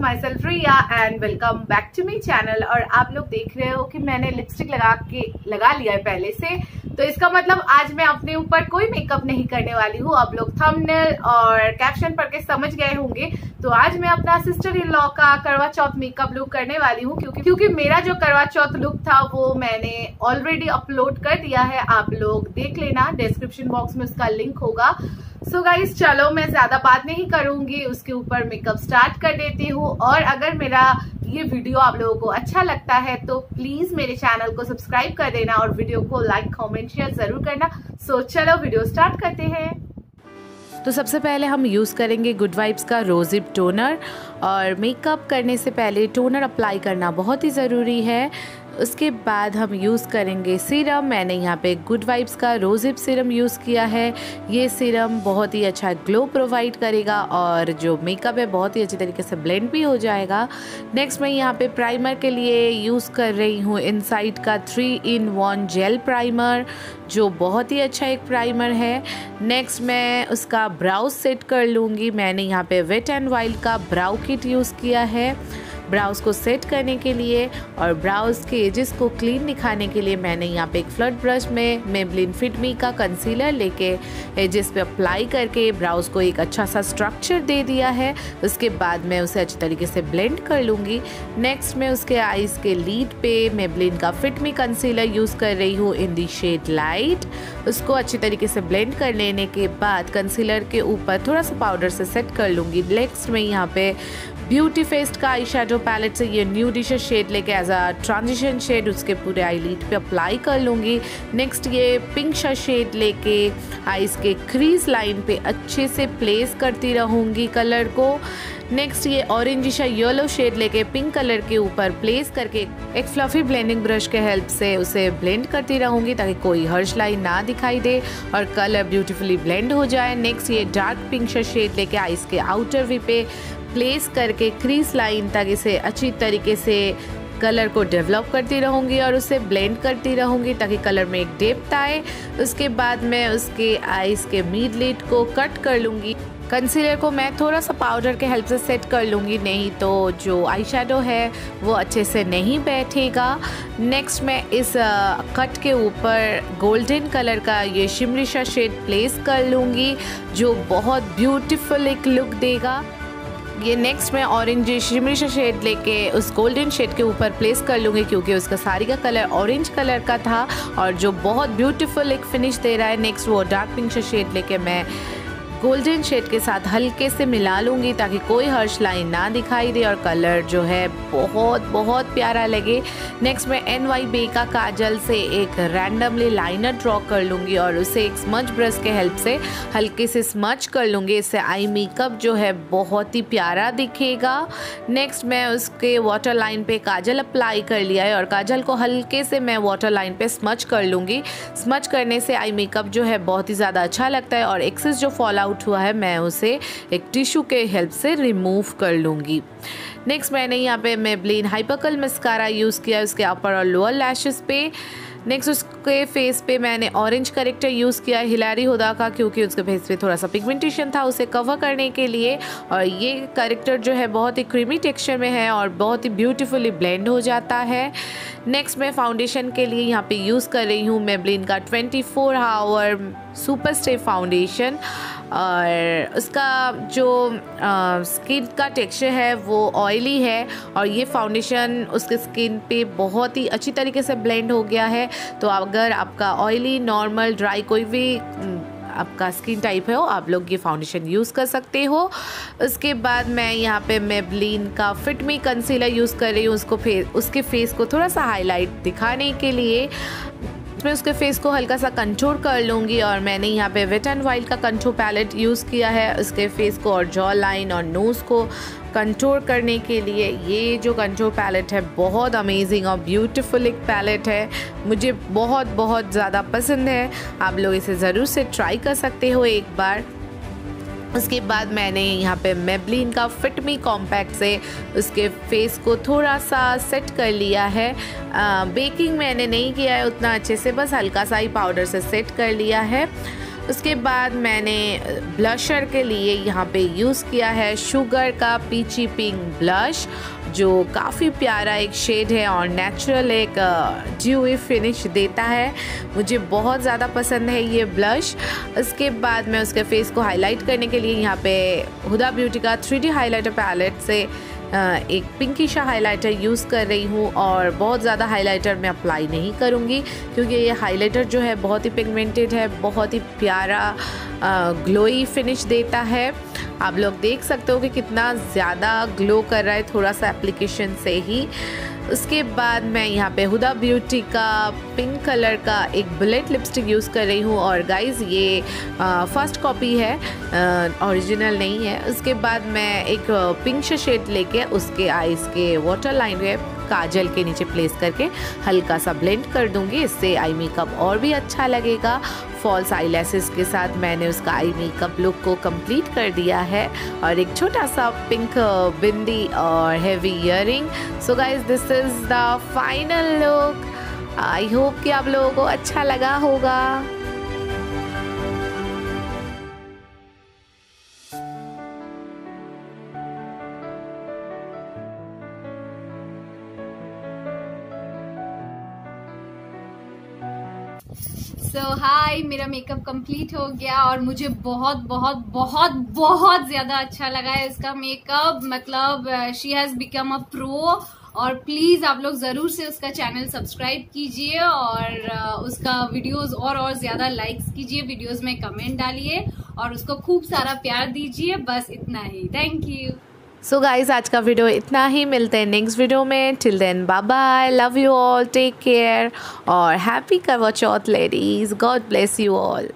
Self Riya and welcome back to me channel और आप लोग देख रहे हो कि मैंने लिपस्टिक लगा के, लगा लिया है पहले से। तो इसका मतलब आज मैं अपने ऊपर कोई मेकअप नहीं करने वाली हूँ। आप लोग थंबनेल और कैप्शन पढ़ के समझ गए होंगे। तो आज मैं अपना सिस्टर इन लॉ का करवा चौथ मेकअप लुक करने वाली हूँ, क्योंकि क्योंकि मेरा जो करवा चौथ लुक था, वो मैंने ऑलरेडी अपलोड कर दिया है। आप लोग देख लेना डिस्क्रिप्शन बॉक्स में उसका लिंक होगा। सो so गाइज़ चलो मैं ज़्यादा बात नहीं करूँगी उसके ऊपर मेकअप स्टार्ट कर देती हूँ। और अगर मेरा ये वीडियो आप लोगों को अच्छा लगता है तो प्लीज़ मेरे चैनल को सब्सक्राइब कर देना और वीडियो को लाइक कमेंट शेयर ज़रूर करना। सो so, चलो वीडियो स्टार्ट करते हैं। तो सबसे पहले हम यूज़ करेंगे गुड वाइब्स का रोजिप टोनर और मेकअप करने से पहले टोनर अप्लाई करना बहुत ही ज़रूरी है। उसके बाद हम यूज़ करेंगे सीरम मैंने यहाँ पे गुड वाइब्स का रोजिप सीरम यूज़ किया है। ये सीरम बहुत ही अच्छा ग्लो प्रोवाइड करेगा और जो मेकअप है, बहुत ही अच्छी तरीके से ब्लेंड भी हो जाएगा। नेक्स्ट मैं यहाँ पे प्राइमर के लिए यूज़ कर रही हूँ इनसाइड का three in one gel primer जो बहुत ही अच्छा एक प्राइमर है। नेक्स्ट मैं उसका ब्राउज सेट कर लूँगी। मैंने यहाँ पे वेट एंड वाइल्ड का ब्राउ किट यूज़ किया है। ब्राउज़ को सेट करने के लिए और ब्राउज़ के एजेस को क्लीन दिखाने के लिए मैंने यहाँ पे एक फ्लड ब्रश में मेबलिन फिटमी का कंसीलर लेके एजेस पे अप्लाई करके ब्राउज़ को एक अच्छा सा स्ट्रक्चर दे दिया है। उसके बाद मैं उसे अच्छी तरीके से ब्लेंड कर लूँगी। नेक्स्ट मैं उसके आइज़ के लीड पे मेबलिन का फिटमी कंसीलर यूज़ कर रही हूँ इन दी शेड लाइट उसको अच्छी तरीके से ब्लेंड कर लेने के बाद कंसीलर के ऊपर थोड़ा सा पाउडर से सेट कर लूँगी। नेक्स्ट मैं यहाँ पे ब्यूटी फेस्ट का आई शेडो पैलेट से ये न्यू डिश शेड लेके एज अ ट्रांजिशन शेड उसके पूरे आई लीड पर अप्लाई कर लूँगी। नेक्स्ट ये पिंक सा शेड लेके आईज के क्रीज लाइन पे अच्छे से प्लेस करती रहूँगी कलर को। नेक्स्ट ये ऑरेंज येलो शेड लेके पिंक कलर के ऊपर प्लेस करके एक फ्लफी ब्लेंडिंग ब्रश के हेल्प से उसे ब्लेंड करती रहूँगी ताकि कोई हर्ष लाइन ना दिखाई दे और कलर ब्यूटीफुली ब्लेंड हो जाए। नेक्स्ट ये डार्क पिंक सा शेड लेके आइस के आउटर वी पे प्लेस करके क्रीज लाइन तक इसे अच्छी तरीके से कलर को डेवलप करती रहूँगी और उसे ब्लेंड करती रहूँगी ताकि कलर में एक डेप्थ आए। उसके बाद मैं उसके आइज़ के मीड लिट को कट कर लूँगी। कंसीलर को मैं थोड़ा सा पाउडर के हेल्प से सेट कर लूँगी, नहीं तो जो आई है वो अच्छे से नहीं बैठेगा। नेक्स्ट मैं इस कट के ऊपर गोल्डन कलर का ये शिमरिशा शेड प्लेस कर लूँगी, जो बहुत ब्यूटीफुल एक लुक देगा। ये नेक्स्ट मैं ऑरेंज शिमरी शेड लेके उस गोल्डन शेड के ऊपर प्लेस कर लूँगी क्योंकि उसका साड़ी का कलर ऑरेंज कलर का था और जो बहुत ब्यूटीफुल एक फिनिश दे रहा है नेक्स्ट वो डार्क पिंक शेड लेके मैं गोल्डन शेड के साथ हल्के से मिला लूँगी ताकि कोई हर्ष लाइन ना दिखाई दे और कलर जो है बहुत बहुत प्यारा लगे। नेक्स्ट मैं एन वाई बे का काजल से एक रैंडमली लाइनर ड्रॉ कर लूँगी और उसे एक स्मच ब्रश के हेल्प से हल्के से स्मच कर लूँगी। इससे आई मेकअप जो है बहुत ही प्यारा दिखेगा। नेक्स्ट मैं उसके वाटर लाइन पे काजल अप्लाई कर लिया है और काजल को हल्के से मैं वाटर लाइन पे स्मच कर लूँगी। स्मच करने से आई मेकअप जो है बहुत ही ज़्यादा अच्छा लगता है और एक्सेस जो फॉल आउट हुआ है, मैं उसे एक टिश्यू के हेल्प से रिमूव कर लूँगी। नेक्स्ट मैंने यहाँ पे मेबलिन हाइपरकल मस्कारा यूज़ किया उसके अपर और लोअर लैशेस पे। नेक्स्ट उसके फेस पे मैंने ऑरेंज करेक्टर यूज़ किया हिलारी हुदा का क्योंकि उसके फेस पे थोड़ा सा पिगमेंटेशन था, उसे कवर करने के लिए। और ये करेक्टर जो है, बहुत ही क्रीमी टेक्सचर में है और बहुत ही ब्यूटीफुली ब्लेंड हो जाता है। नेक्स्ट मैं फाउंडेशन के लिए यहाँ पे यूज़ कर रही हूँ मेबलिन का 24 four hour super stay foundation और उसका जो स्किन का टेक्सचर है, वो ऑयली है और ये फाउंडेशन उसके स्किन पे बहुत ही अच्छी तरीके से ब्लेंड हो गया है। तो अगर आपका ऑयली नॉर्मल ड्राई कोई भी आपका स्किन टाइप है हो आप लोग ये फाउंडेशन यूज़ कर सकते हो। उसके बाद मैं यहाँ पे मेबलिन का फिट मी कंसीलर यूज़ कर रही हूँ। उसको फे, उसके फेस को थोड़ा सा हाईलाइट दिखाने के लिए। मैं उसके फेस को हल्का सा कंट्रोल कर लूँगी और मैंने यहाँ पे वेट एंड वाइल्ड का कंट्रोल पैलेट यूज़ किया है। उसके फेस को और जॉ लाइन और नोज़ को कंट्रोल करने के लिए ये जो कंट्रोल पैलेट है, बहुत अमेजिंग और ब्यूटीफुल एक पैलेट है। मुझे बहुत बहुत ज़्यादा पसंद है। आप लोग इसे ज़रूर से ट्राई कर सकते हो एक बार। उसके बाद मैंने यहाँ पे मेबलिन का फिटमी कॉम्पैक्ट से उसके फेस को थोड़ा सा सेट कर लिया है। आ, बेकिंग मैंने नहीं किया है उतना अच्छे से बस हल्का सा ही पाउडर से सेट कर लिया है। उसके बाद मैंने ब्लशर के लिए यहाँ पे यूज़ किया है शुगर का पीची पिंक ब्लश, जो काफ़ी प्यारा एक शेड है और नेचुरल एक ड्यूई फिनिश देता है। मुझे बहुत ज़्यादा पसंद है ये ब्लश। उसके बाद मैं उसके फेस को हाईलाइट करने के लिए यहाँ पे हुदा ब्यूटी का थ्री डी हाईलाइटर पैलेट से एक पिंकिशा हाइलाइटर यूज़ कर रही हूँ और बहुत ज़्यादा हाइलाइटर मैं अप्लाई नहीं करूँगी क्योंकि ये हाइलाइटर जो है बहुत ही पिगमेंटेड है, बहुत ही प्यारा ग्लोई फिनिश देता है। आप लोग देख सकते हो कि कितना ज़्यादा ग्लो कर रहा है थोड़ा सा एप्लीकेशन से ही। उसके बाद मैं यहाँ पे हुदा ब्यूटी का पिंक कलर का एक बुलेट लिपस्टिक यूज़ कर रही हूँ और गाइस ये फ़र्स्ट कॉपी है ओरिजिनल नहीं है। उसके बाद मैं एक पिंक शेड लेके उसके आइज़ के वाटर लाइन में काजल के नीचे प्लेस करके हल्का सा ब्लेंड कर दूँगी। इससे आई मेकअप और भी अच्छा लगेगा। फॉल्स आई के साथ मैंने उसका आई मेकअप लुक को कंप्लीट कर दिया है। और एक छोटा सा पिंक बिंदी और heavy ear so guys this is the final look I hope कि आप लोगों को अच्छा लगा होगा। सो so, हाय मेरा मेकअप कंप्लीट हो गया और मुझे बहुत बहुत बहुत बहुत ज़्यादा अच्छा लगा है इसका मेकअप मतलब she has become a pro और प्लीज़ आप लोग ज़रूर से उसका चैनल सब्सक्राइब कीजिए और uh, उसका वीडियोस और और ज़्यादा लाइक्स कीजिए वीडियोस में कमेंट डालिए और उसको खूब सारा प्यार दीजिए. बस इतना ही. Thank you so so guys आज का वीडियो इतना ही। मिलते हैं नेक्स्ट वीडियो में। Till then bye bye love you all take care और happy Karva Chauth ladies God bless you all